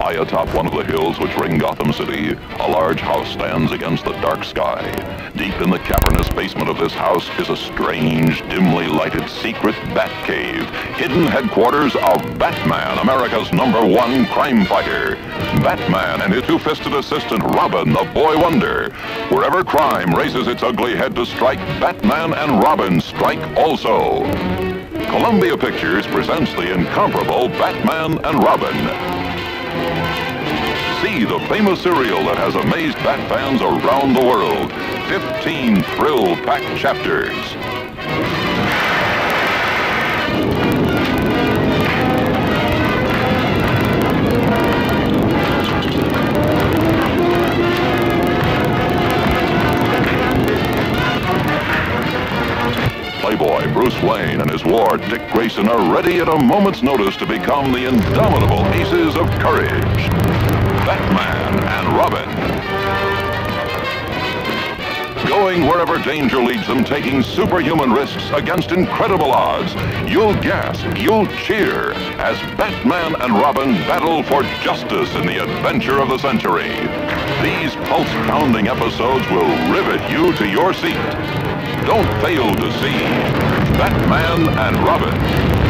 High atop one of the hills which ring Gotham City, a large house stands against the dark sky. Deep in the cavernous basement of this house is a strange, dimly lighted secret bat cave, hidden headquarters of Batman, America's number one crime fighter. Batman and his two-fisted assistant Robin, the boy wonder. Wherever crime raises its ugly head to strike, Batman and Robin strike also. Columbia Pictures presents the incomparable Batman and Robin. See the famous serial that has amazed Bat fans around the world. 15 thrill-packed chapters. Playboy Bruce Wayne and his ward Dick Grayson are ready at a moment's notice to become the indomitable aces of courage. Batman and Robin. Going wherever danger leads them, taking superhuman risks against incredible odds. You'll gasp, you'll cheer as Batman and Robin battle for justice in the adventure of the century. These pulse-pounding episodes will rivet you to your seat. Don't fail to see Batman and Robin.